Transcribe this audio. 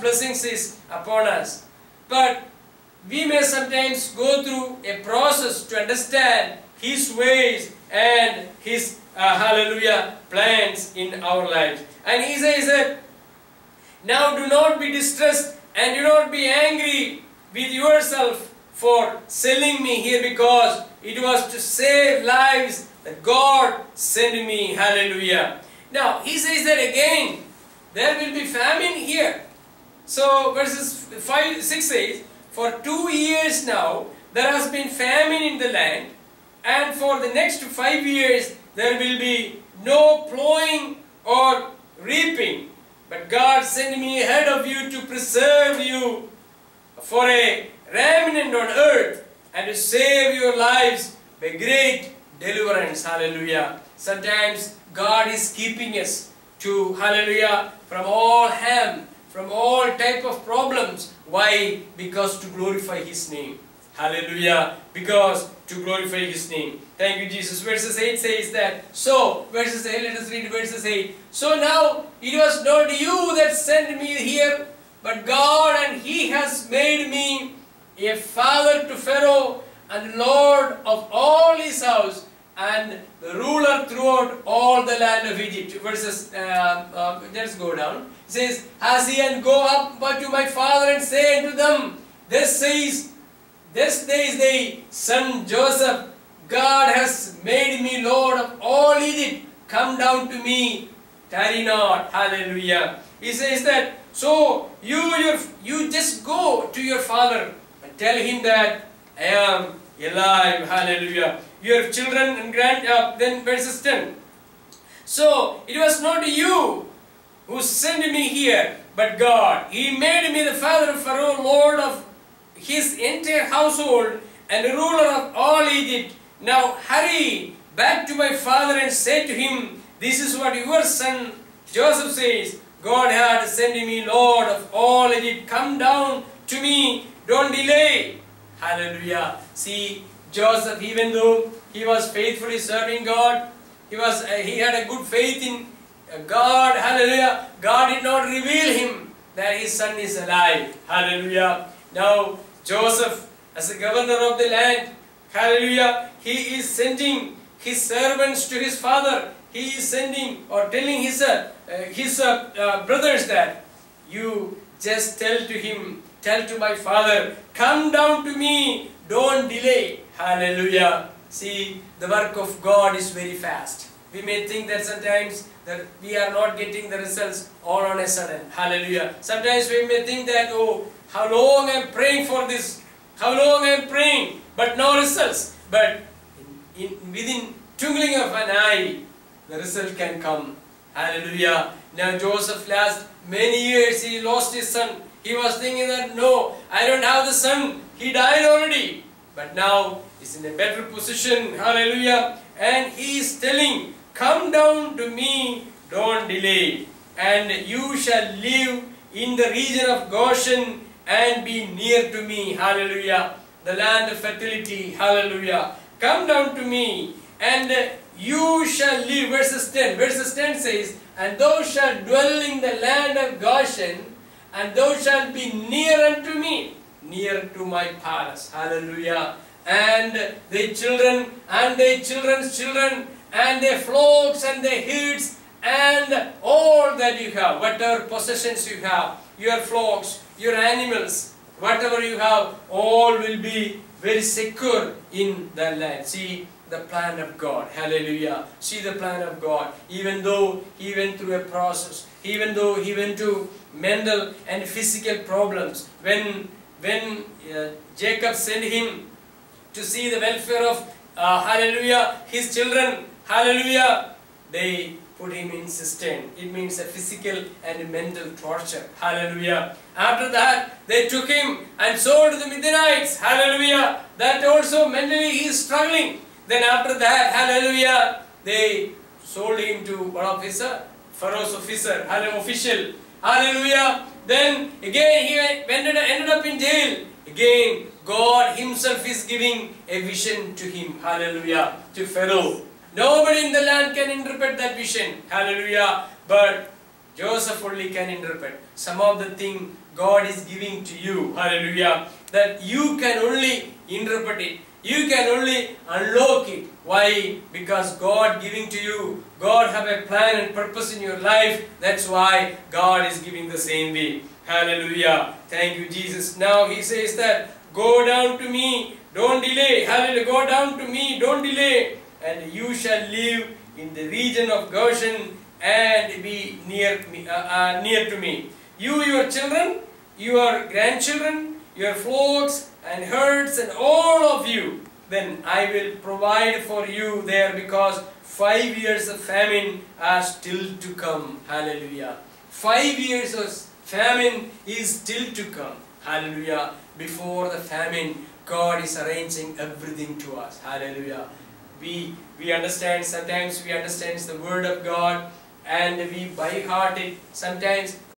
blessings is upon us. But we may sometimes go through a process to understand His ways and His uh, hallelujah plans in our lives. And He says that now do not be distressed and do not be angry with yourself for selling me here because it was to save lives that God sent me. Hallelujah. Now he says that again, there will be famine here. So verses 5, 6 says, For two years now there has been famine in the land, and for the next five years there will be no plowing or reaping. But God sent me ahead of you to preserve you for a remnant on earth and to save your lives by great deliverance. Hallelujah. Sometimes God is keeping us to, hallelujah, from all harm, from all type of problems. Why? Because to glorify His name. Hallelujah. Because to glorify His name. Thank you, Jesus. Verses 8 says that. So, verses 8, let us read verses 8. So now, it was not you that sent me here, but God, and He has made me a father to Pharaoh and Lord of all his house and the ruler throughout all the land of Egypt. Verses, uh, uh, let's go down. It says, Has he and go up but to my father and say unto them, This says, this day is the son Joseph, God has made me Lord of all Egypt. Come down to me, tarry not. Hallelujah. He says that, so you, your, you just go to your father and tell him that I am alive. Hallelujah. Your children and grand, uh, then verses 10. So it was not you who sent me here, but God. He made me the father of Pharaoh, Lord of his entire household, and ruler of all Egypt. Now hurry back to my father and say to him, This is what your son Joseph says. God had sent me Lord of all Egypt. Come down to me. Don't delay. Hallelujah. See, Joseph, even though he was faithfully serving God, he was uh, he had a good faith in uh, God. Hallelujah. God did not reveal him that his son is alive. Hallelujah. Now Joseph, as the governor of the land, hallelujah, he is sending his servants to his father. He is sending or telling his uh, his uh, uh, brothers that you just tell to him, tell to my father, come down to me, don't delay. Hallelujah. See, the work of God is very fast. We may think that sometimes that we are not getting the results all on a sudden. Hallelujah. Sometimes we may think that, oh, how long I'm praying for this, how long I'm praying, but no results. But in, in, within twinkling of an eye, the result can come. Hallelujah. Now Joseph last many years he lost his son. He was thinking that no, I don't have the son. He died already. But now he's in a better position. Hallelujah. And he is telling, come down to me, don't delay. And you shall live in the region of Goshen and be near to me. Hallelujah. The land of fertility. Hallelujah. Come down to me and you shall live. Verses 10. Verses 10 says, And thou shalt dwell in the land of Goshen, and thou shalt be near unto me, near to my palace. Hallelujah. And their children, and their children's children, and their flocks, and their herds, and all that you have, whatever possessions you have, your flocks, your animals, whatever you have, all will be very secure in the land. See, the plan of God. Hallelujah. See the plan of God. Even though he went through a process, even though he went to mental and physical problems, when, when uh, Jacob sent him to see the welfare of, uh, hallelujah, his children, hallelujah, they put him in cistern. It means a physical and mental torture. Hallelujah. After that, they took him and sold the Midianites. Hallelujah. That also mentally he is struggling. Then after that, hallelujah, they sold him to one of his uh, Pharaoh's officer, hallelujah, official. Hallelujah. Then again he ended, ended up in jail. Again, God himself is giving a vision to him. Hallelujah. To Pharaoh. Nobody in the land can interpret that vision. Hallelujah. But Joseph only can interpret. Some of the thing God is giving to you, hallelujah, that you can only interpret it. You can only unlock it. Why? Because God giving to you, God have a plan and purpose in your life. That's why God is giving the same way. Hallelujah. Thank you, Jesus. Now he says that, go down to me, don't delay. Hallelujah. Go down to me, don't delay. And you shall live in the region of Goshen and be near me, uh, uh, near to me. You, your children, your grandchildren, your flocks and herds and all of you, then I will provide for you there because five years of famine are still to come. Hallelujah. Five years of famine is still to come. Hallelujah. Before the famine, God is arranging everything to us. Hallelujah. We, we understand, sometimes we understand the word of God and we by heart it. Sometimes